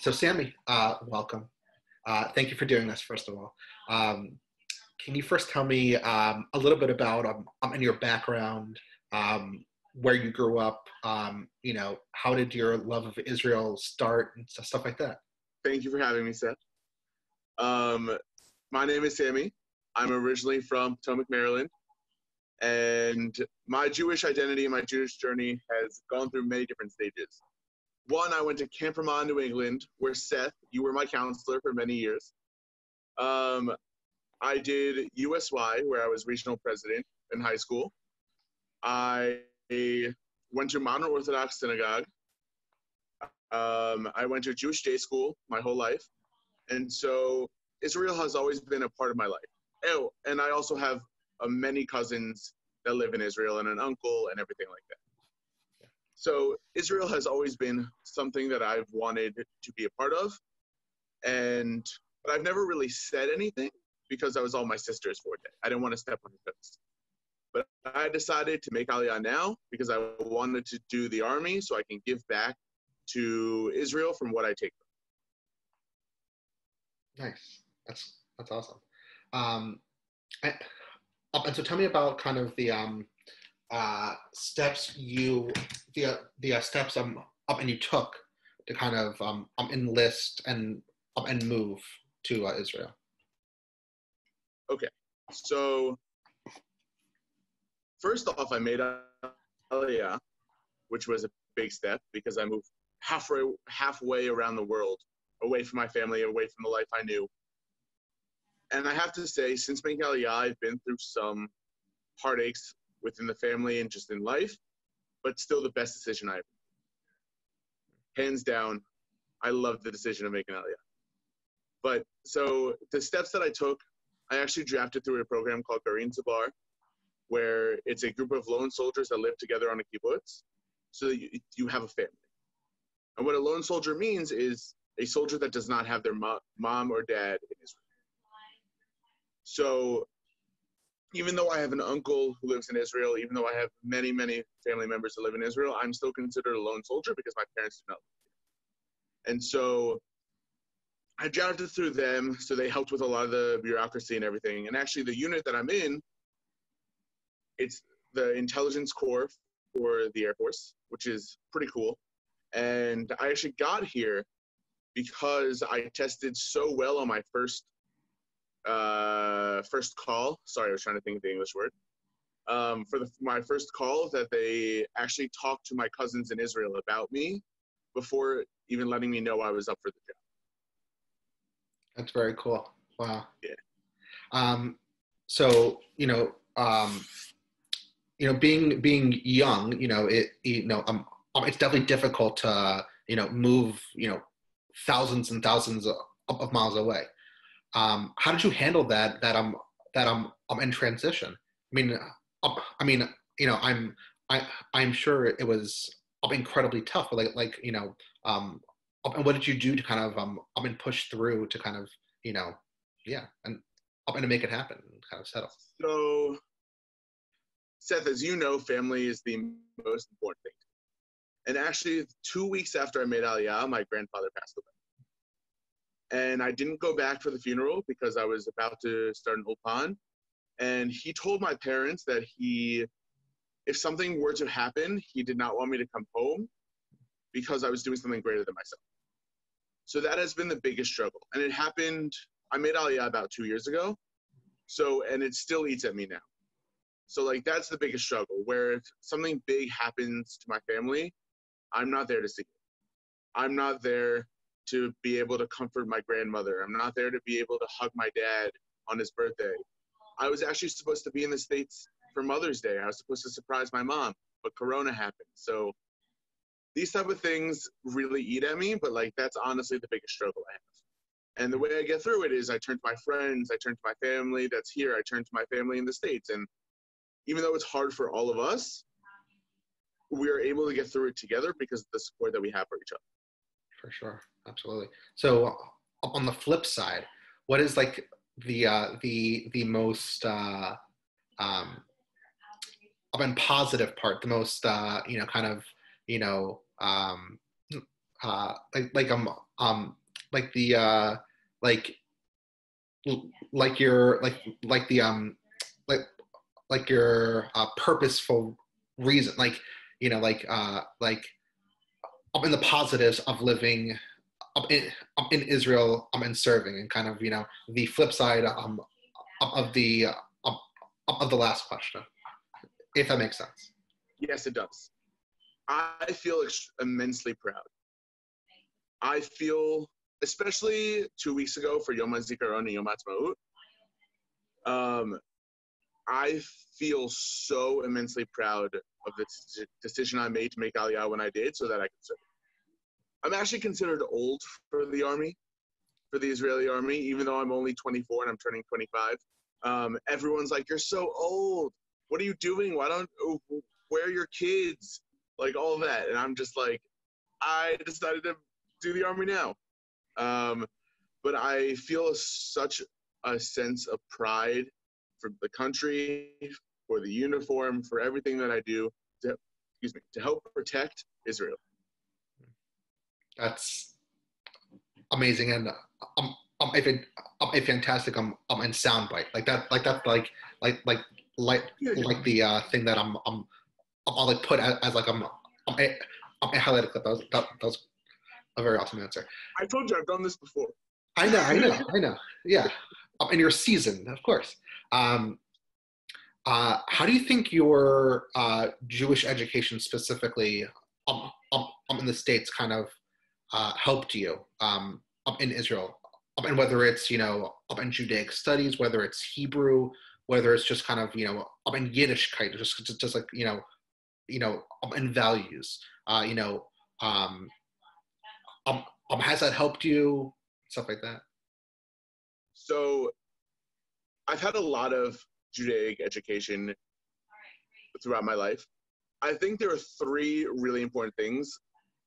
so Sammy, uh, welcome. Uh, thank you for doing this, first of all. Um, can you first tell me um, a little bit about um, um your background, um, where you grew up, um, you know, how did your love of Israel start and stuff like that? Thank you for having me, Seth. Um, my name is Sammy. I'm originally from Potomac, Maryland. And my Jewish identity and my Jewish journey has gone through many different stages. One, I went to Camp Ramah, New England, where Seth, you were my counselor for many years. Um, I did USY, where I was regional president in high school. I went to Modern Orthodox Synagogue. Um, I went to Jewish day school my whole life. And so Israel has always been a part of my life. Oh, and I also have uh, many cousins that live in Israel and an uncle and everything like that. So Israel has always been something that I've wanted to be a part of, and but I've never really said anything because that was all my sister's forte. I didn't want to step on her toes. But I decided to make Aliyah now because I wanted to do the army so I can give back to Israel from what I take. Nice. That's that's awesome. Um, I, and so tell me about kind of the um, uh, steps you the the uh, steps um up and you took to kind of um, um enlist and um, and move to uh, Israel. Okay, so first off, I made Aliyah, which was a big step because I moved halfway halfway around the world, away from my family, away from the life I knew. And I have to say, since making Aliyah, I've been through some heartaches within the family and just in life, but still the best decision I ever made. Hands down, I love the decision of making Aliyah. But so the steps that I took, I actually drafted through a program called Garin Tzabar, where it's a group of lone soldiers that live together on a kibbutz, so that you, you have a family. And what a lone soldier means is a soldier that does not have their mo- mom or dad in Israel. So even though I have an uncle who lives in Israel, even though I have many, many family members that live in Israel, I'm still considered a lone soldier because my parents do not And so I drafted through them, so they helped with a lot of the bureaucracy and everything. And actually, the unit that I'm in, it's the intelligence corps for the Air Force, which is pretty cool. And I actually got here because I tested so well on my first uh, first call. Sorry, I was trying to think of the English word. Um, for the, my first call, that they actually talked to my cousins in Israel about me before even letting me know I was up for the job. That's very cool. Wow. Yeah. Um, so you know, um, you know, being being young, you know, it you know, um, um it's definitely difficult to you know move you know thousands and thousands of, of miles away. Um, how did you handle that? That I'm that I'm I'm in transition. I mean, uh, I mean, you know, I'm I I'm sure it was incredibly tough. But like like you know, um, and what did you do to kind of um I mean push through to kind of you know, yeah, and I'm gonna make it happen, and kind of settle. So, Seth, as you know, family is the most important thing. And actually, two weeks after I made Aliyah, my grandfather passed away and I didn't go back for the funeral because I was about to start an ulpan. And he told my parents that he, if something were to happen, he did not want me to come home because I was doing something greater than myself. So that has been the biggest struggle. And it happened, I made Aliyah about two years ago. So, and it still eats at me now. So, like, that's the biggest struggle where if something big happens to my family, I'm not there to see it. I'm not there to be able to comfort my grandmother. I'm not there to be able to hug my dad on his birthday. I was actually supposed to be in the States for Mother's Day. I was supposed to surprise my mom, but Corona happened. So these type of things really eat at me, but like that's honestly the biggest struggle I have. And the way I get through it is I turn to my friends, I turn to my family that's here, I turn to my family in the States. And even though it's hard for all of us, we are able to get through it together because of the support that we have for each other for sure. Absolutely. So on the flip side what is like the uh the the most uh um and positive part the most uh you know kind of you know um uh, like like um um like the uh like like your like like the um like like your uh, purposeful reason like you know like uh like in the positives of living in in Israel and serving and kind of you know the flip side um of the uh, of the last question if that makes sense. Yes it does. I feel immensely proud. I feel especially two weeks ago for Yom HaZikaron and Yom HaAtzmaut, um, I feel so immensely proud of the decision I made to make Aliyah when I did so that I could serve. I'm actually considered old for the army, for the Israeli army, even though I'm only 24 and I'm turning 25. Um, everyone's like, You're so old. What are you doing? Why don't, oh, where are your kids? Like all that. And I'm just like, I decided to do the army now. Um, but I feel such a sense of pride for the country, for the uniform, for everything that I do to, excuse me, to help protect Israel. That's amazing, and I'm, I'm, a, I'm a fantastic, I'm, I'm in soundbite like that, like that, like, like, like, like, like the uh, thing that I'm, I'm, I'll like put as, as like I'm, I'm a, I'm a highlighted clip. That was, that, that was a very awesome answer. I told you I've done this before. I know, I know, I know. Yeah, um, and you're seasoned, of course. Um, uh, how do you think your uh, Jewish education specifically um, um, um in the states kind of uh, helped you um, in Israel, and whether it's you know up in Judaic studies, whether it's Hebrew, whether it's just kind of you know up in Yiddish kind of just, just just like you know you know in values, uh, you know um, um, um, has that helped you? Stuff like that. So, I've had a lot of Judaic education throughout my life. I think there are three really important things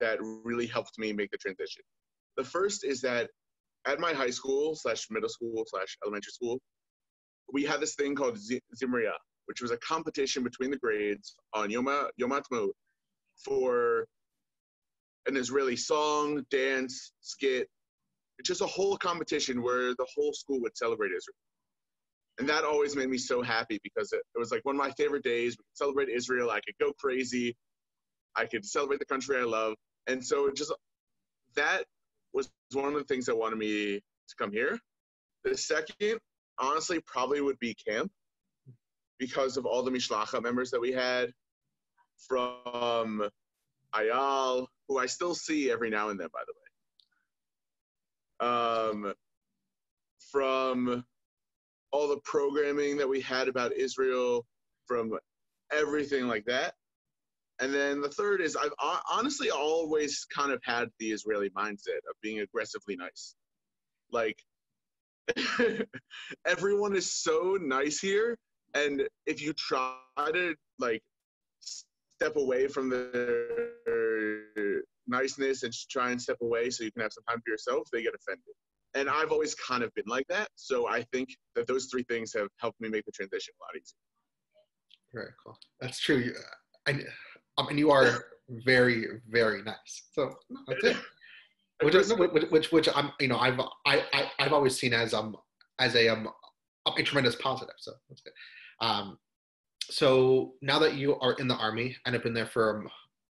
that really helped me make the transition. The first is that at my high school slash middle school slash elementary school, we had this thing called Zimria, which was a competition between the grades on Yom, Ha'atzmaut for an Israeli song, dance, skit, just a whole competition where the whole school would celebrate Israel. And that always made me so happy because it, it was like one of my favorite days. We could celebrate Israel. I could go crazy. I could celebrate the country I love. And so just that was one of the things that wanted me to come here. The second, honestly, probably would be camp because of all the Mishlacha members that we had from Ayal, who I still see every now and then, by the way. Um, from all the programming that we had about Israel, from everything like that. And then the third is I've honestly always kind of had the Israeli mindset of being aggressively nice. Like, everyone is so nice here. And if you try to like step away from the niceness and try and step away so you can have some time for yourself, they get offended. And I've always kind of been like that. So I think that those three things have helped me make the transition a lot easier. Very cool. That's true. I, I mean, you are very, very nice. So that's it. Which, which, which, which, I'm, you know, I've, I, I, I've always seen as um, as a um, a tremendous positive. So that's good. Um, so now that you are in the army and have been there for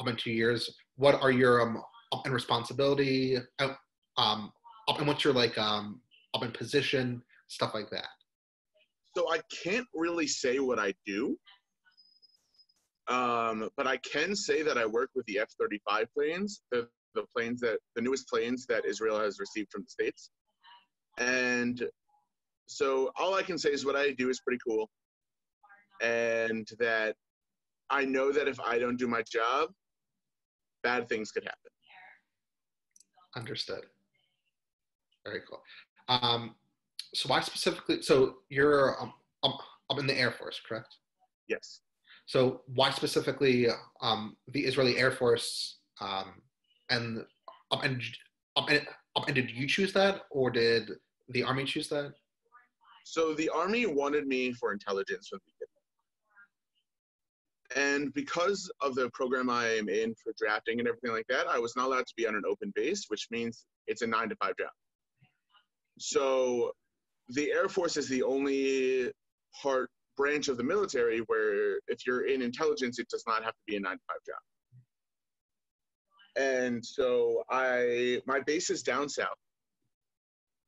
um, two years, what are your um up in responsibility? Um, up and what's your like um up in position, stuff like that. So I can't really say what I do, um, but I can say that I work with the F-35 planes, the the planes that the newest planes that Israel has received from the states, and so all I can say is what I do is pretty cool and that I know that if I don't do my job, bad things could happen. Understood. Very cool. Um, so why specifically? So you're um, um, I'm in the Air Force, correct? Yes. So why specifically um, the Israeli Air Force um, and um, and, um, and, um, and did you choose that or did the Army choose that? So the Army wanted me for intelligence from the And because of the program I am in for drafting and everything like that, I was not allowed to be on an open base, which means it's a nine to five job. So the Air Force is the only part branch of the military where if you're in intelligence, it does not have to be a nine to five job. And so I my base is down south.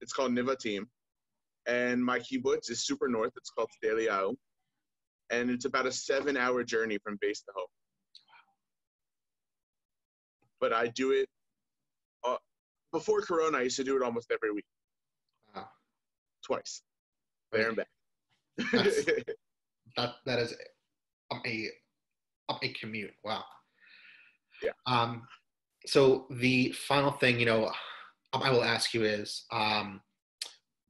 It's called Nevatim. And my kibbutz is super north. It's called Sde And it's about a seven hour journey from base to home. But I do it uh, before Corona, I used to do it almost every week. Wow. Twice. There and back. that that is a a commute. Wow. Yeah. Um, so the final thing, you know, um, I will ask you is, um,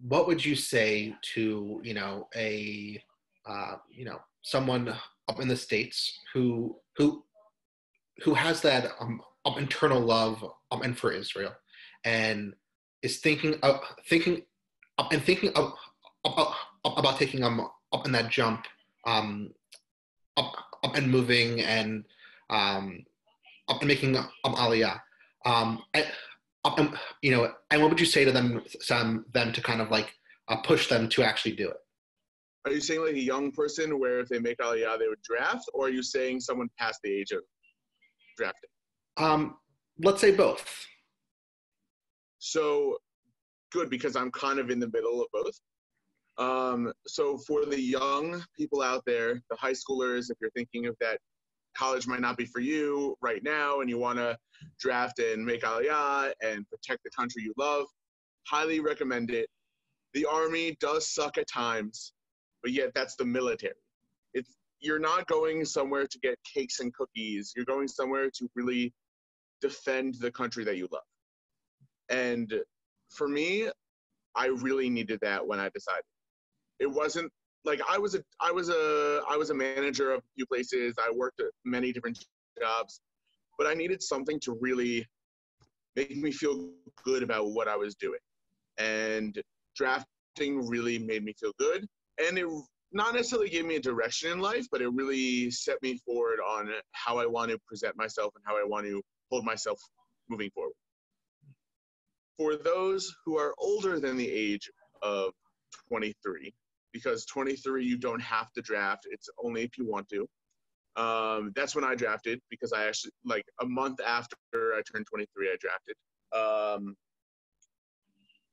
what would you say to you know a uh, you know someone up in the states who who who has that um, um internal love um, and for Israel and is thinking of thinking and thinking of, about, about taking um up in that jump um up, up and moving and um up and making um aliyah um um, you know and what would you say to them some them to kind of like uh, push them to actually do it are you saying like a young person where if they make aliyah they would draft or are you saying someone past the age of drafting um let's say both so good because I'm kind of in the middle of both. Um, so for the young people out there, the high schoolers, if you're thinking of that college might not be for you right now and you want to draft and make aliyah and protect the country you love, highly recommend it. The army does suck at times, but yet that's the military. It's you're not going somewhere to get cakes and cookies. You're going somewhere to really defend the country that you love. And for me, I really needed that when I decided. It wasn't like I was a I was a I was a manager of a few places. I worked at many different jobs, but I needed something to really make me feel good about what I was doing. And drafting really made me feel good. And it not necessarily gave me a direction in life, but it really set me forward on how I want to present myself and how I want to hold myself moving forward for those who are older than the age of 23, because 23 you don't have to draft, it's only if you want to. Um, that's when I drafted because I actually like a month after I turned 23, I drafted. Um,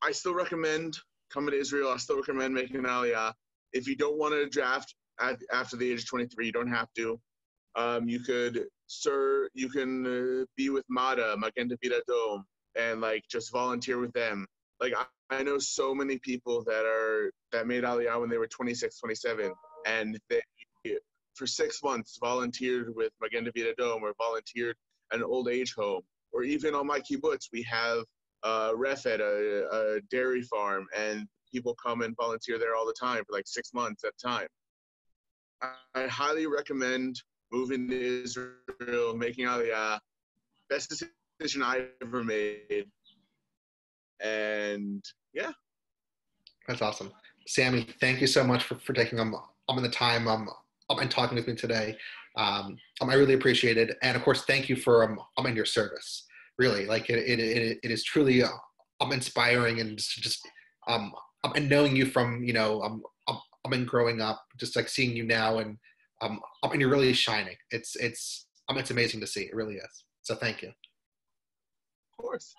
I still recommend coming to Israel. I still recommend making an aliyah. If you don't want to draft at, after the age of 23, you don't have to. Um, you could, sir, you can uh, be with Mada, Magen David Adom, and like just volunteer with them. Like I, I know so many people that are that made Aliyah when they were 26, 27, and they for six months volunteered with Magen David Adom or volunteered an old age home, or even on my kibbutz we have uh, Refed, a, a dairy farm, and people come and volunteer there all the time for like six months at a time. I highly recommend moving to Israel, making Aliyah. Best decision I ever made. And yeah. That's awesome. Sammy, thank you so much for, for taking um, um the time um, um and talking with me today. Um, um, I really appreciate it. And of course, thank you for um, um in your service. Really, like it, it, it, it is truly uh, um inspiring and just, just um, um and knowing you from you know um, um and growing up, just like seeing you now and um and you're really shining. It's it's um it's amazing to see. It really is. So thank you Of course.